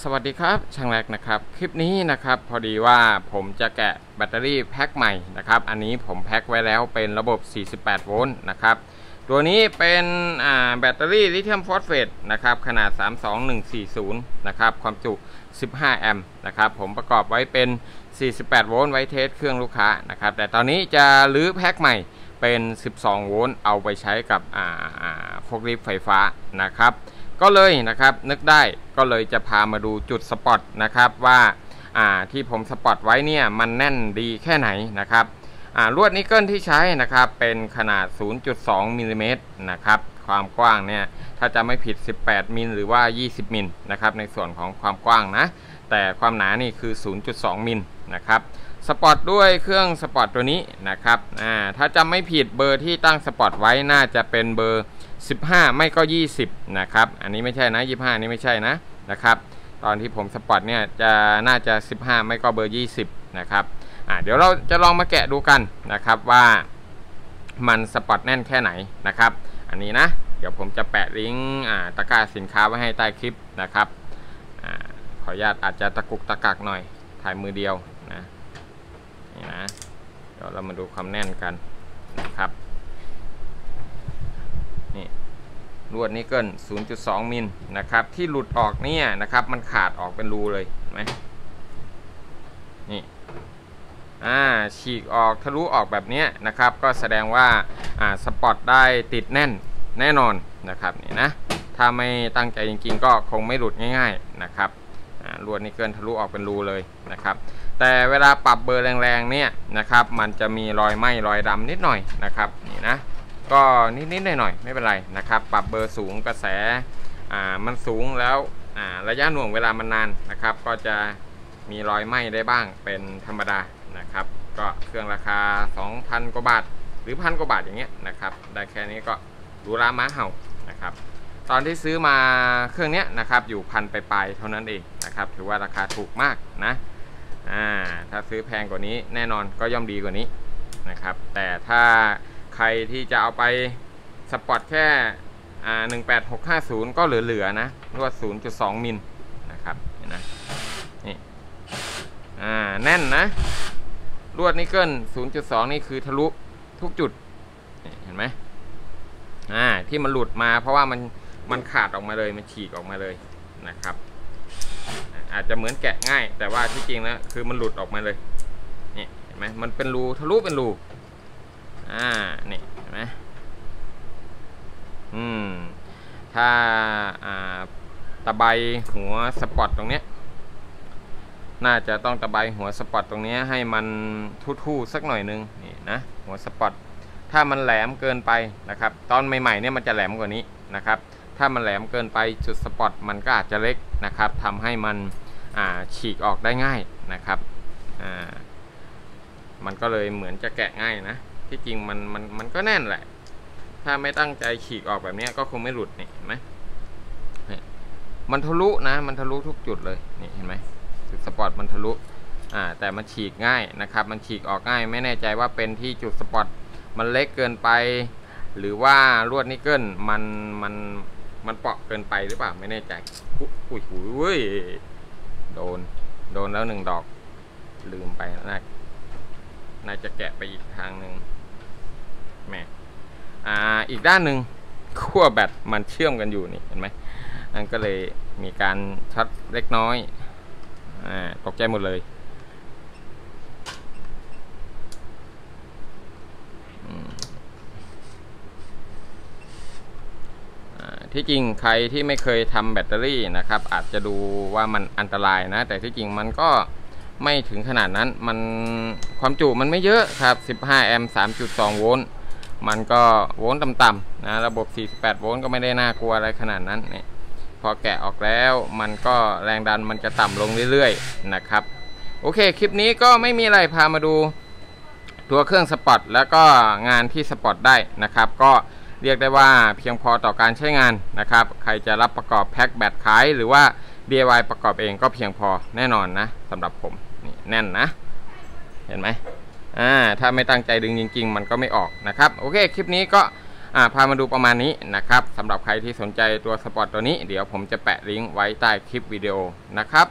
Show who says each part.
Speaker 1: สวัสดีครับช่างแรกนะครับ คลิปนี้นะครับพอดีว่าผมจะแกะแบตเตอรี่แพ็คใหม่นะครับ อันนี้ผมแพ็คไว้แล้วเป็นระบบ 48 โวลต์นะครับ ตัวนี้เป็นแบตเตอรี่ลิเธียมฟอสเฟตนะครับขนาด 32140 นะครับความจุ 15 แอมป์นะครับ ผมประกอบไว้เป็น 48 โวลต์ไว้ test เครื่องลูกค้านะครับ แต่ตอนนี้จะรื้อแพ็คใหม่เป็น 12 โวลต์เอาไปใช้กับอ่าอ่าโฟกลิฟไฟฟ้านะครับ ก็เลยนะครับนึกได้ก็เลยจะพามาดูจุด spot นะครับว่าอ่าที่ผม spot ไว้เนี่ยมันแน่นดีแค่ไหนนะครับอ่าลวดนิกเกิลที่ใช้นะครับเป็นขนาด 0.2มิลลิเมตรนะครับความกว้างเนี่ยถ้าจะไม่ผิด 18 มิลหรือว่า 20 มิลนะครับในส่วนของความกว้างนะ แต่ความหนานี่คือ 0.2 มิลนะครับ spot ด้วยเครื่อง spot ตัวนี้นะครับอ่าถ้าจำไม่ผิดเบอร์ที่ตั้งสปอตไว้น่าจะเป็นเบอร์ 15 ไม่ก็ 20 นะครับ อันนี้ไม่ใช่นะ 25 นี่ไม่ใช่นะนะครับ ตอนที่ผมสปอตเนี่ยจะน่าจะ 15 ไม่ก็เบอร์ 20 นะครับอ่าเดี๋ยวเราจะลองมาแกะดูกันนะครับว่ามันสปอตแน่นแค่ไหนนะครับ อันนี้นะ เดี๋ยวผมจะแปะลิงก์อ่าตะกร้าสินค้าไว้ให้ใต้คลิปนะครับอ่าขออนุญาตอาจจะตะกุกตะกักหน่อย ถ่ายมือเดียวนะนี่นะ เดี๋ยวเรามาดูความแน่นกันนะครับ นี่ ลวดนิกเกิล 0.2 มิลนะครับ ที่หลุดออกเนี่ยนะครับ มันขาดออกเป็นรูเลยไหมนี่อ่าฉีกออกทะลุออกแบบนี้นะครับ ก็แสดงว่าอ่าสปอตได้ติดแน่นแน่นอนนะครับนี่นะถ้าไม่ตั้งใจจริงๆ ก็คงไม่หลุดง่ายๆนะครับอ่าลวดนิกเกิลทะลุออกเป็นรูเลยนะครับ แต่เวลาปรับเบอร์แรงๆเนี่ยนะครับ มันจะมีรอยไหม้รอยดำนิดหน่อยนะครับนี่นะ ก็นิดๆหน่อยๆไม่เป็นไรนะครับ ปรับเบอร์สูงกระแสอ่ามันสูงแล้วอ่าระยะหน่วงเวลามันนานนะครับ ก็จะมีรอยไหม้ได้บ้างเป็นธรรมดานะครับ ก็เครื่องราคา 2,000 กว่าบาท หรือพันกว่าบาทอย่างเงี้ยนะครับได้แค่นี้ก็ดูราม้าเห่านะครับตอนที่ซื้อมาเครื่องเนี้ยนะครับอยู่พันปลายๆเท่านั้นเองนะครับถือว่าราคาถูกมากนะอ่าถ้าซื้อแพงกว่านี้แน่นอนก็ย่อมดีกว่านี้นะครับแต่ถ้า ใครที่จะเอาไป spot แค่อ่า18650ก็เหลือๆนะลวด0.2มิลนะครับเห็นนะนี่อ่าแน่นนะลวดนิกเกิล0.2นี่คือทะลุทุกจุดเห็นไหมอ่าที่มันหลุดมาเพราะว่ามันมันขาดออกมาเลยมันฉีกออกมาเลยนะครับ อาจจะเหมือนแกะง่าย แต่ว่าที่จริงแล้วคือมันหลุดออกมาเลยนี่เห็นไหมมันเป็นรูทะลุเป็นรู อ่านี่เห็นไหมอืมถ้าอ่าตะไบหัวสปอตตรงเนี้ยน่าจะต้องตะไบหัวสปอตตรงนี้ให้มันทู่ๆสักหน่อยนึงนี่นะหัวสปอตถ้ามันแหลมเกินไปนะครับ ตอนใหม่ๆเนี่ยมันจะแหลมกว่านี้นะครับ ถ้ามันแหลมเกินไปจุดสปอตมันก็อาจจะเล็กนะครับทำให้มันอ่าฉีกออกได้ง่ายนะครับอ่ามันก็เลยเหมือนจะแกะง่ายนะ ที่จริงมันมันมันก็แน่นแหละ ถ้าไม่ตั้งใจฉีกออกแบบนี้ก็คงไม่หลุดนี่เห็นไหมมันทะลุนะ มันทะลุทุกจุดเลยนี่เห็นไหมจุด spot มันทะลุอ่าแต่มันฉีกง่ายนะครับ มันฉีกออกง่าย ไม่แน่ใจว่าเป็นที่จุด spot มันเล็กเกินไป หรือว่าลวดนิกเกิลมันมันมันเปราะเกินไปหรือเปล่าไม่แน่ใจอุ้ยอุ้ยโดนโดนแล้วหนึ่งดอกลืมไปนะน่าจะแกะไปอีกทางหนึ่ง แม่อ่าอีกด้านหนึ่งขั้วแบตมันเชื่อมกันอยู่นี่เห็นไหมนั่นก็เลยมีการช็อตเล็กน้อยอ่าตกใจหมดเลยที่จริงใครที่ไม่เคยทำแบตเตอรี่นะครับ อาจจะดูว่ามันอันตรายนะ แต่ที่จริงมันก็ไม่ถึงขนาดนั้นมันความจุมันไม่เยอะครับ 15 แอมป์ 3.2 โวลต์ มันก็โวลต์ต่ำๆนะระบบ 48 โวลต์ก็ไม่ได้น่ากลัวอะไรขนาดนั้นนี่พอแกะออกแล้วมันก็แรงดันมันจะต่ำลงเรื่อยๆนะครับ โอเค คลิปนี้ก็ไม่มีอะไรพามาดูตัวเครื่องสปอตแล้วก็งานที่สปอตได้นะครับ ก็เรียกได้ว่าเพียงพอต่อการใช้งานนะครับ ใครจะรับประกอบแพ็คแบตขายหรือว่า DIY ประกอบเองก็เพียงพอแน่นอนนะสำหรับผมนี่แน่นนะ เห็นไหม อ่าถ้าไม่ตั้งใจดึงจริง ๆ มันก็ไม่ออกนะครับโอเคคลิปนี้ก็อ่าพามาดูประมาณนี้นะครับสำหรับใครที่สนใจตัว spot ตัวนี้ เดี๋ยวผมจะแปะลิงก์ไว้ใต้คลิปวิดีโอนะครับ